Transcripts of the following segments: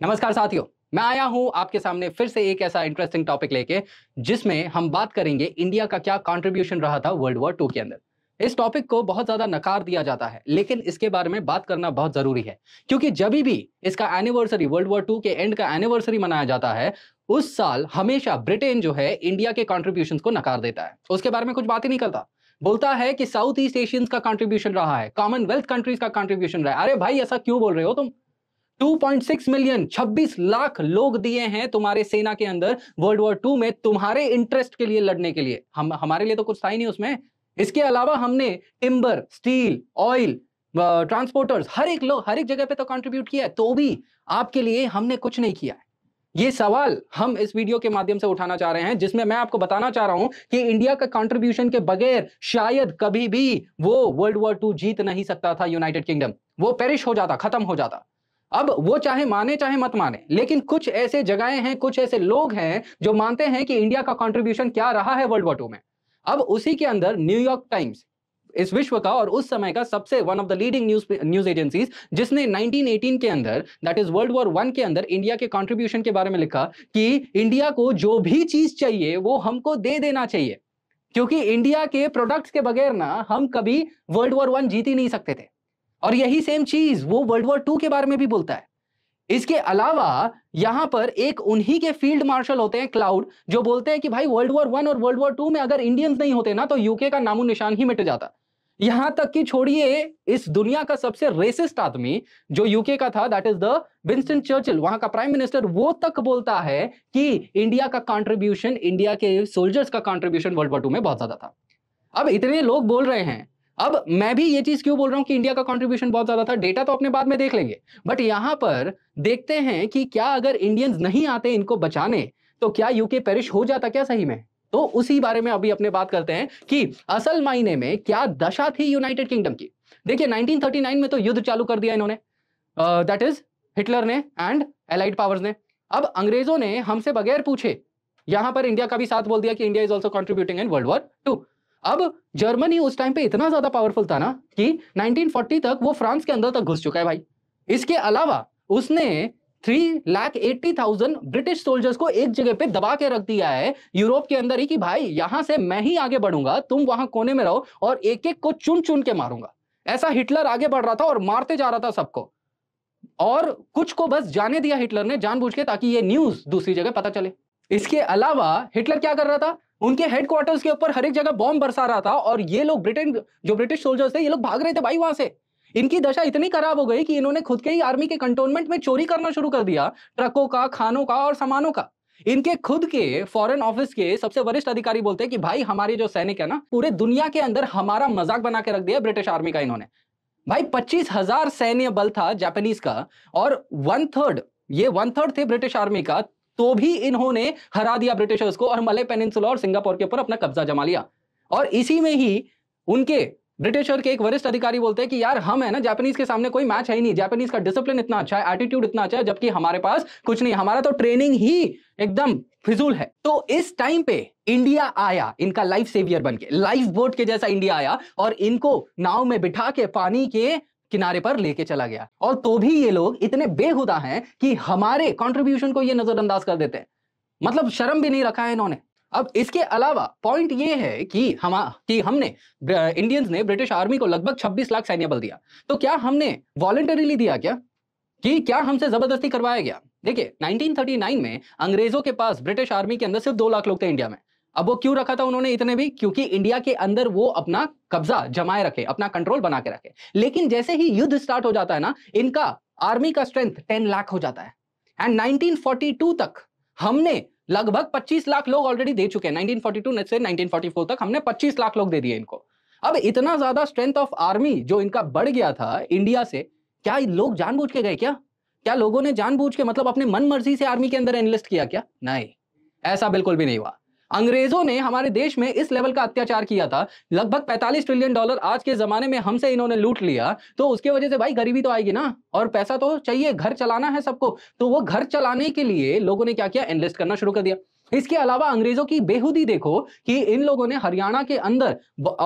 नमस्कार साथियों, मैं आया हूँ आपके सामने फिर से एक ऐसा इंटरेस्टिंग टॉपिक लेके, जिसमें हम बात करेंगे इंडिया का क्या कंट्रीब्यूशन रहा था वर्ल्ड वॉर टू के अंदर। इस टॉपिक को बहुत ज़्यादा नकार दिया जाता है, लेकिन इसके बारे में बात करना बहुत ज़रूरी है, क्योंकि जब भी इसका एनिवर्सरी वर्ल्ड वॉर टू के एंड का एनिवर्सरी मनाया जाता है, उस साल हमेशा ब्रिटेन जो है इंडिया के कॉन्ट्रीब्यूशन को नकार देता है। उसके बारे में कुछ बात ही नहीं करता। बोलता है कि साउथ ईस्ट एशियंस का कंट्रीब्यूशन रहा है कॉमनवेल्थ कंट्रीज़ का कंट्रीब्यूशन रहा है। अरे भाई, ऐसा क्यों बोल रहे हो तुम? 2.6 मिलियन 26 लाख लोग दिए हैं तुम्हारे सेना के अंदर वर्ल्ड वॉर टू में तुम्हारे इंटरेस्ट के लिए लड़ने के लिए। हम, हमारे लिए तो कुछ था ही नहीं उसमें। इसके अलावा हमने टिम्बर स्टील ऑयल ट्रांसपोर्टर्स हर एक लोग, हर एक जगह पे तो कंट्रीब्यूट किया है तो भी आपके लिए हमने कुछ नहीं किया है। ये सवाल हम इस वीडियो के माध्यम से उठाना चाह रहे हैं, जिसमें मैं आपको बताना चाह रहा हूँ कि इंडिया का कंट्रीब्यूशन के बगैर शायद कभी भी वो वर्ल्ड वॉर टू जीत नहीं सकता था यूनाइटेड किंगडम वो पेरिश हो जाता, खत्म हो जाता। अब वो चाहे माने चाहे मत माने, लेकिन कुछ ऐसे जगहें हैं, कुछ ऐसे लोग हैं जो मानते हैं कि इंडिया का कंट्रीब्यूशन क्या रहा है वर्ल्ड वॉर टू में। अब उसी के अंदर न्यूयॉर्क टाइम्स इस विश्व का और उस समय का सबसे one of the leading news news agencies जिसने 1918 के अंदर that is world war one के अंदर इंडिया के कंट्रीब्यूशन के बारे में लिखा कि इंडिया को जो भी चीज़ चाहिए, वो हमको दे देना चाहिए। क्योंकि इंडिया के प्रोडक्ट्स के बगैर ना, हम कभी वर्ल्ड वॉर वन जीत ही नहीं सकते थे। और यही सेम चीज़ वो वर्ल्ड वॉर टू के बारे में भी बोलता है। इसके अलावा यहाँ पर एक उन्हीं के फ़ील्ड मार्शल होते हैं क्लाउड जो बोलते हैं कि भाई वर्ल्ड वॉर वन और वर्ल्ड वॉर टू में अगर इंडियंस नहीं होते ना तो यूके का नामो निशान ही मिट जाता। यहाँ तक कि छोड़िए, इस दुनिया का सबसे रेसिस्ट आदमी, जो यूके का था that is the Winston Churchill वहाँ का प्राइम मिनिस्टर वो तक बोलता है कि इंडिया का कंट्रीब्यूशन इंडिया के सोल्जर्स का कंट्रीब्यूशन वर्ल्ड वॉर टू में बहुत ज़्यादा था। अब इतने लोग बोल रहे हैं अब मैं भी ये चीज़ क्यों बोल रहा हूँ कि इंडिया का कंट्रीब्यूशन बहुत ज़्यादा था? डेटा तो अपने बाद में देख लेंगे। बट यहाँ पर देखते हैं कि क्या अगर इंडियंस नहीं आते इनको बचाने तो क्या यूके पेरिश हो जाता क्या सही में? तो उसी बारे में अभी अपने बात करते हैं कि असल मायने में क्या दशा थी यूनाइटेड किंगडम की? देखिए 1939 में तो युद्ध चालू कर दिया इन्होंने। दैट इज़ हिटलर ने एंड एलाइड पावर्स ने। अब अंग्रेज़ों ने हमसे बगैर पूछे, यहाँ पर इंडिया का भी साथ बोल दिया कि India is also contributing in world war two अब जर्मनी उस टाइम पे इतना ज़्यादा पावरफुल था ना कि 1940 तक वो फ्रांस के अंदर तक घुस चुका है भाई। इसके अलावा उसने three lakh eighty thousand British soldiers को एक जगह पे दबा के रख दिया है यूरोप के अंदर ही कि भाई, यहाँ से मैं ही आगे बढ़ूँगा, तुम वहाँ कोने में रहो और एक एक को चुन चुन के मारूँगा। ऐसा हिटलर आगे बढ़ रहा था और मारते जा रहा था सबको। और कुछ को बस जाने दिया हिटलर ने जानबूझ के ताकि ये न्यूज़ दूसरी जगह पता चले। इसके अलावा हिटलर क्या कर रहा था? उनके हेडक्वार्टर्स के ऊपर हर एक जगह बॉम्ब बरसा रहा था और ये लोग ब्रिटेन जो ब्रिटिश सोल्जर्स थे, ये लोग भाग रहे थे भाई वहाँ से। इनकी दशा इतनी खराब हो गई कि इन्होंने खुद के ही आर्मी के कंटोनमेंट में चोरी करना शुरू कर दिया ट्रकों का, खानों का और सामानों का। इनके खुद के फॉरेन ऑफ़िस के सबसे वरिष्ठ अधिकारी बोलते हैं कि भाई हमारे जो सैनिक है ना, पूरे दुनिया के अंदर हमारा मज़ाक बना के रख दिया ब्रिटिश आर्मी का इन्होंने। भाई पच्चीस हज़ार सैन्य बल था जापानीज का और वन थर्ड ये वन थर्ड थे ब्रिटिश आर्मी का तो भी इन्होंने हरा दिया ब्रिटिशर्स को और मलय पेनिनसुला और सिंगापुर के ऊपर अपना कब्जा जमा लिया। और इसी में ही उनके ब्रिटिशर के एक वरिष्ठ अधिकारी बोलते हैं कि यार, हम है ना जापानीज के सामने कोई मैच है ही नहीं। जापानीज का डिसिप्लिन इतना अच्छा है एटीट्यूड इतना अच्छा है, जबकि हमारे पास कुछ नहीं। हमारा तो ट्रेनिंग ही एकदम फिजूल है। तो इस टाइम पे इंडिया आया, इनका लाइफ सेवियर बन के लाइफ बोट के जैसा इंडिया आया और इनको नाव में बिठा के पानी के किनारे पर लेके चला गया। और तो भी ये लोग इतने बेहुदा हैं कि हमारे कंट्रीब्यूशन को ये नजरअंदाज कर देते हैं। मतलब शर्म भी नहीं रखा है इन्होंने। अब इसके अलावा पॉइंट ये है कि हम, कि हमने इंडियंस ने ब्रिटिश आर्मी को लगभग 26 लाख सैन्य बल दिया। तो क्या हमने वॉलेंटरीली दिया क्या? कि क्या हमसे ज़बरदस्ती करवाया गया? देखिए 1939 में अंग्रेज़ों के पास ब्रिटिश आर्मी के अंदर सिर्फ़ दो लाख लोग थे इंडिया में। अब वो क्यों रखा था उन्होंने इतने भी? क्योंकि इंडिया के अंदर वो अपना कब्जा जमाए रखे, अपना कंट्रोल बना के रखे। लेकिन जैसे ही युद्ध स्टार्ट हो जाता है ना, इनका आर्मी का स्ट्रेंथ टेन लाख हो जाता है। एंड 1942 तक हमने लगभग 25 लाख लोग ऑलरेडी दे चुके हैं। 1942 से 1944 तक हमने 25 लाख लोग दे दिए इनको। अब इतना ज़्यादा स्ट्रेंथ ऑफ़ आर्मी जो इनका बढ़ गया था इंडिया से, क्या लोग जानबूझ के गए क्या? क्या लोगों ने जानबूझ के मतलब अपने मन मर्ज़ी से आर्मी के अंदर एनलिस्ट किया क्या? नहीं। ऐसा बिल्कुल भी नहीं हुआ। अंग्रेज़ों ने हमारे देश में इस लेवल का अत्याचार किया था। लगभग 45 ट्रिलियन डॉलर आज के जमाने में हमसे इन्होंने लूट लिया तो उसके वजह से भाई गरीबी तो आएगी ना, और पैसा तो चाहिए, घर चलाना है सबको। तो वो घर चलाने के लिए लोगों ने क्या किया? इन्वेस्ट करना शुरू कर दिया। इसके अलावा अंग्रेज़ों की बेहूदी देखो कि इन लोगों ने हरियाणा के अंदर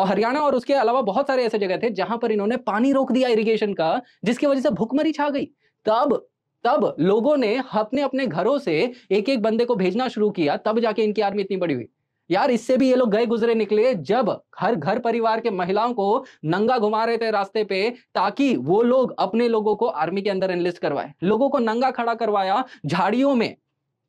हरियाणा और उसके अलावा बहुत सारे ऐसे जगह थे जहाँ पर इन्होंने पानी रोक दिया इरिगेशन का, जिसकी वजह से भुखमरी छा गई। तब तब लोगों ने अपने अपने घरों से एक एक बंदे को भेजना शुरू किया, तब जाके इनकी आर्मी इतनी बड़ी हुई। यार, इससे भी ये लोग गए गुजरे निकले जब हर घर परिवार के महिलाओं को नंगा घुमा रहे थे रास्ते पे ताकि वो लोग अपने लोगों को आर्मी के अंदर एनलिस्ट करवाए। लोगों को नंगा खड़ा करवाया झाड़ियों में,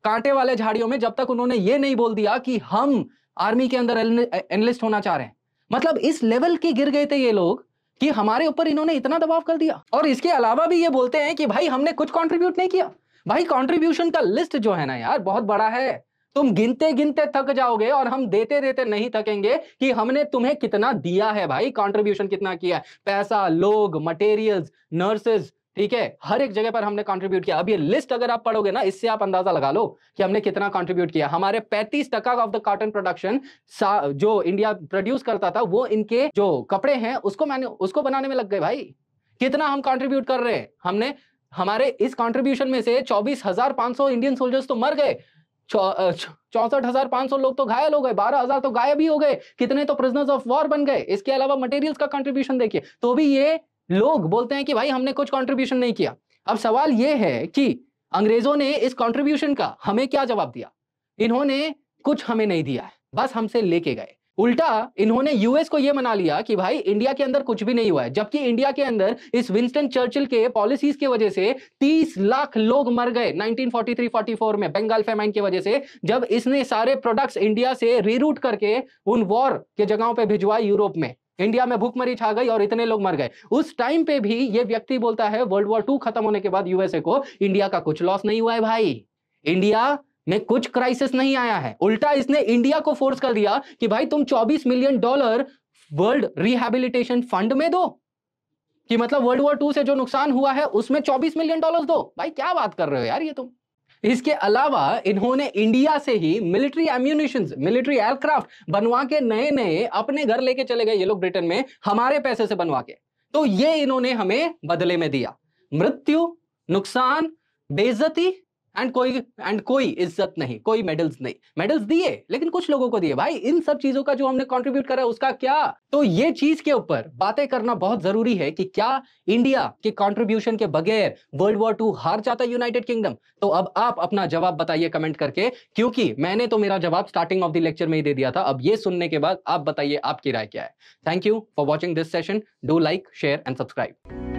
कांटे वाले झाड़ियों में, जब तक उन्होंने ये नहीं बोल दिया कि हम आर्मी के अंदर एनलिस्ट होना चाह रहे हैं। मतलब इस लेवल के गिर गए थे ये लोग। कि हमारे ऊपर इन्होंने इतना दबाव कर दिया। और इसके अलावा भी ये बोलते हैं कि भाई हमने कुछ कॉन्ट्रीब्यूट नहीं किया। भाई कॉन्ट्रीब्यूशन का लिस्ट जो है ना यार, बहुत बड़ा है। तुम गिनते गिनते थक जाओगे और हम देते देते नहीं थकेंगे कि हमने तुम्हें कितना दिया है भाई कंट्रीब्यूशन कितना किया है। पैसा, लोग मटेरियल्स नर्सेज ठीक है? हर एक जगह पर हमने कंट्रीब्यूट किया। अब ये लिस्ट अगर आप पढ़ोगे ना, इससे आप अंदाज़ा लगा लो कि हमने कितना कंट्रीब्यूट किया। हमारे 35 टका ऑफ़ द कॉटन प्रोडक्शन जो इंडिया प्रोड्यूस करता था, वो इनके जो कपड़े हैं, उसको मैंने, उसको बनाने में लग गए भाई। कितना हम कंट्रीब्यूट कर रहे हैं? हमने, हमारे इस कॉन्ट्रीब्यूशन में से चौबीस हज़ार पाँच सौ इंडियन सोल्जर्स तो मर गए। चौसठ हज़ार पाँच सौ लोग तो घायल हो गए। बारह हज़ार तो गायब ही हो गए। कितने तो प्रिजनर्स ऑफ़ वॉर बन गए। इसके अलावा मटेरियल्स का कंट्रीब्यूशन देखिए। तो भी ये लोग बोलते हैं कि भाई हमने कुछ कंट्रीब्यूशन नहीं किया। अब सवाल यह है कि अंग्रेज़ों ने इस कंट्रीब्यूशन का हमें क्या जवाब दिया? इन्होंने कुछ हमें नहीं दिया है, बस हमसे लेके गए। उल्टा इन्होंने यूएस को यह मना लिया कि भाई इंडिया के अंदर कुछ भी नहीं हुआ है, जबकि इंडिया के अंदर इस विंस्टन चर्चिल के पॉलिसीज़ की वजह से 30 लाख लोग मर गए 1943-44 में बंगाल फेमाइन की वजह से, जब इसने सारे प्रोडक्ट्स इंडिया से रीरूट करके उन वॉर के जगहों पे भिजवाए यूरोप में। इंडिया में भूखमरी छा गई और इतने लोग मर गए। उस टाइम पे भी ये व्यक्ति बोलता है वर्ल्ड वॉर टू खत्म होने के बाद यूएसए को, इंडिया का कुछ लॉस नहीं हुआ है भाई। इंडिया में कुछ क्राइसिस नहीं आया है। उल्टा इसने इंडिया को फोर्स कर दिया कि भाई तुम 24 million dollar world rehabilitation fund में दो। कि मतलब वर्ल्ड वॉर टू से जो नुकसान हुआ है, उसमें 24 मिलियन डॉलर दो। भाई क्या बात कर रहे हो यार ये तुम? इसके अलावा इन्होंने इंडिया से ही मिलिट्री एम्यूनिशन मिलिट्री एयरक्राफ्ट बनवा के नए नए अपने घर लेके चले गए ये लोग ब्रिटेन में, हमारे पैसे से बनवा के। तो ये इन्होंने हमें बदले में दिया। मृत्यु, नुकसान बेजती एंड कोई एंड कोई इज़्ज़त नहीं, कोई मेडल्स नहीं। मेडल्स दिए, लेकिन कुछ लोगों को दिए। भाई, इन सब चीज़ों का जो हमने कंट्रीब्यूट करा, उसका क्या? तो ये चीज़ के ऊपर बातें करना बहुत ज़रूरी है कि क्या इंडिया के कंट्रीब्यूशन के बगैर वर्ल्ड वॉर टू हार जाता यूनाइटेड किंगडम तो अब आप अपना जवाब बताइए कमेंट करके, क्योंकि मैंने तो मेरा जवाब स्टार्टिंग ऑफ़ द लेक्चर में ही दे दिया था। अब ये सुनने के बाद आप बताइए आपकी राय क्या है। Thank you for watching this session do like share and subscribe